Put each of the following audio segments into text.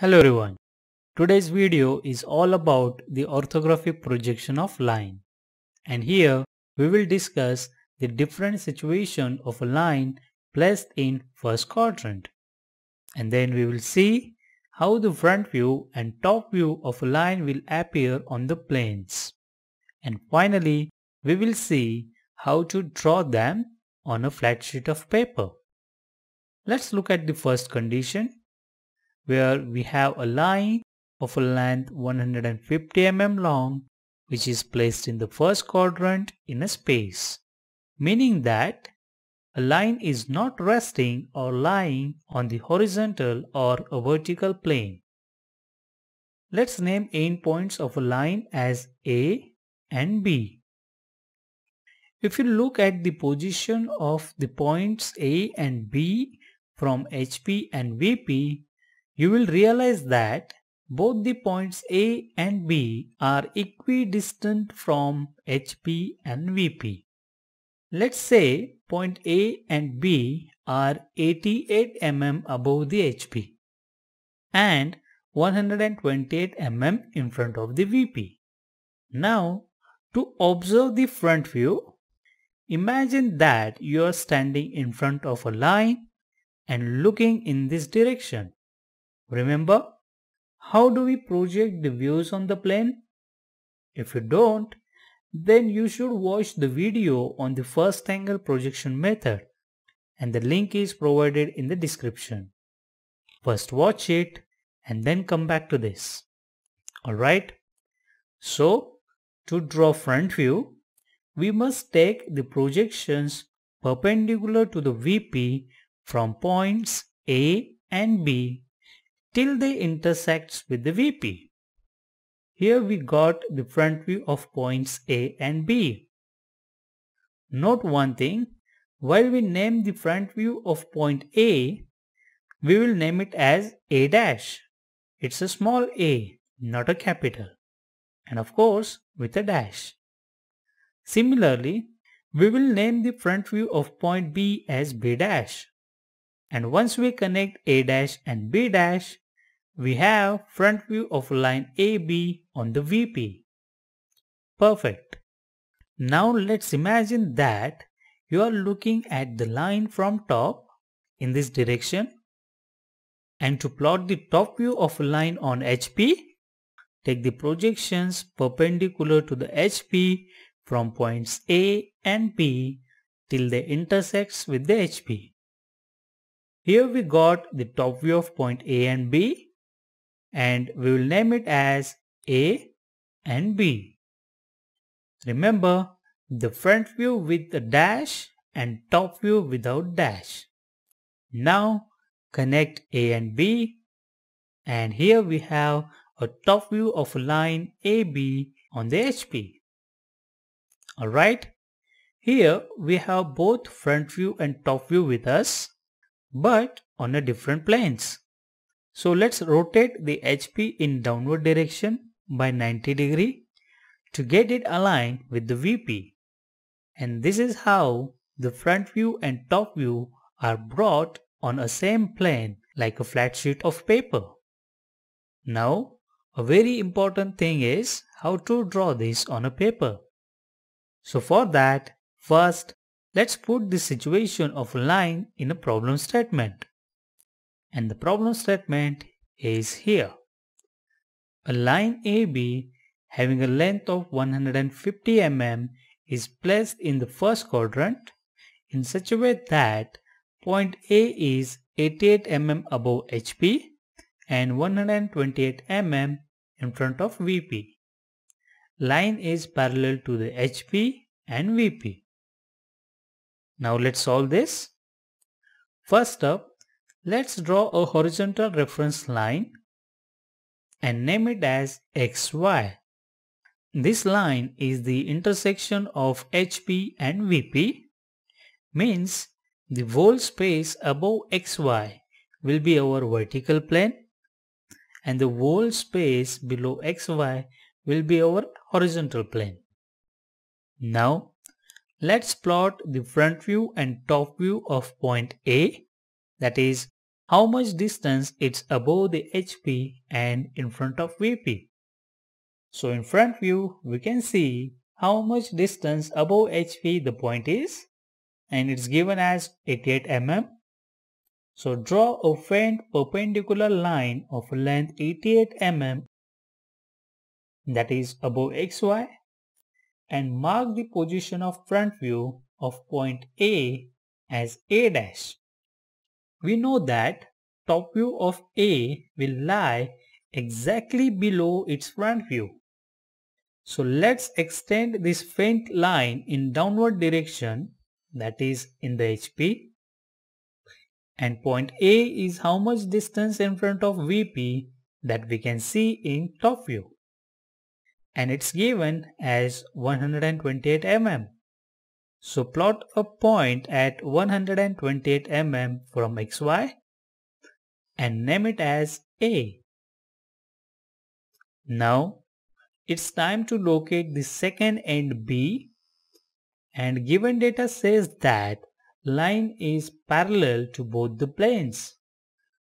Hello everyone. Today's video is all about the orthographic projection of line. And here we will discuss the different situation of a line placed in first quadrant. And then we will see how the front view and top view of a line will appear on the planes. And finally, we will see how to draw them on a flat sheet of paper. Let's look at the first condition where we have a line of a length 150 mm long which is placed in the first quadrant in a space, meaning that a line is not resting or lying on the horizontal or a vertical plane. Let's name endpoints of a line as A and B. If you look at the position of the points A and B from HP and VP, you will realize that both the points A and B are equidistant from HP and VP. Let's say point A and B are 88 mm above the HP and 128 mm in front of the VP. Now, to observe the front view, imagine that you are standing in front of a line and looking in this direction. Remember, how do we project the views on the plane? If you don't, then you should watch the video on the first angle projection method and the link is provided in the description. First watch it and then come back to this. Alright? So, to draw front view, we must take the projections perpendicular to the VP from points A and B till they intersects with the VP. Here we got the front view of points A and B. Note one thing, while we name the front view of point A, we will name it as A dash. It's a small a, not a capital. And of course, with a dash. Similarly, we will name the front view of point B as B dash. And once we connect A dash and B dash, we have front view of line AB on the VP. Perfect. Now let's imagine that you are looking at the line from top in this direction and to plot the top view of a line on HP, take the projections perpendicular to the HP from points A and B till they intersects with the HP. Here we got the top view of point A and B and we will name it as A and B. Remember the front view with the dash and top view without dash. Now connect A and B and here we have a top view of line AB on the HP. Alright, here we have both front view and top view with us but on a different planes. So let's rotate the HP in downward direction by 90 degree to get it aligned with the VP. And this is how the front view and top view are brought on a same plane like a flat sheet of paper. Now, a very important thing is how to draw this on a paper. So for that, first let's put the situation of a line in a problem statement. And the problem statement is here. A line AB having a length of 150 mm is placed in the first quadrant in such a way that point A is 88 mm above HP and 128 mm in front of VP. Line is parallel to the HP and VP. Now let's solve this. First up, let's draw a horizontal reference line and name it as XY. This line is the intersection of HP and VP means the whole space above XY will be our vertical plane and the whole space below XY will be our horizontal plane. Now let's plot the front view and top view of point A that is how much distance it's above the HP and in front of VP. So in front view, we can see how much distance above HP the point is and it's given as 88 mm. So draw a faint perpendicular line of length 88 mm that is above XY and mark the position of front view of point A as A dash. We know that top view of A will lie exactly below its front view. So let's extend this faint line in downward direction that is in the HP and point A is how much distance in front of VP that we can see in top view and it's given as 128 mm. So plot a point at 128 mm from XY and name it as A. Now it's time to locate the second end B and given data says that line is parallel to both the planes.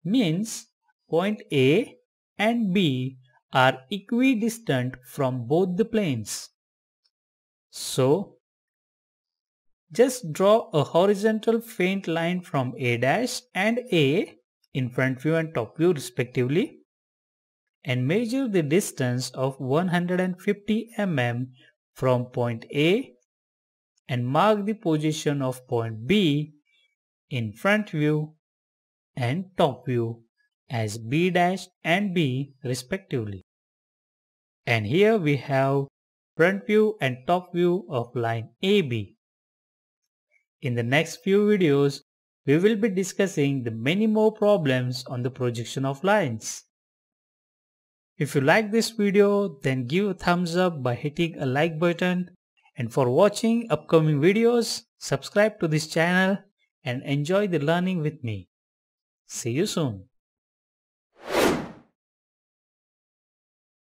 Means point A and B are equidistant from both the planes. So, just draw a horizontal faint line from A dash and A in front view and top view respectively and measure the distance of 150 mm from point A and mark the position of point B in front view and top view as B dash and B respectively. And here we have front view and top view of line AB. In the next few videos, we will be discussing the many more problems on the projection of lines. If you like this video, then give a thumbs up by hitting a like button. And for watching upcoming videos, subscribe to this channel and enjoy the learning with me. See you soon.